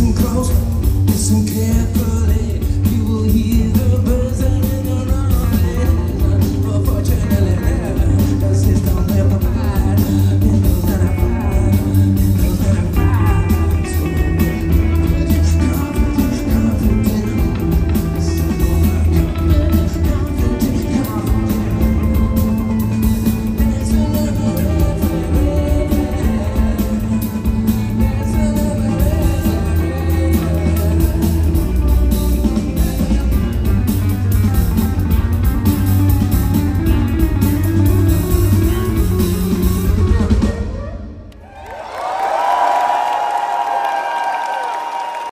Listen close, listen carefully. You will hear.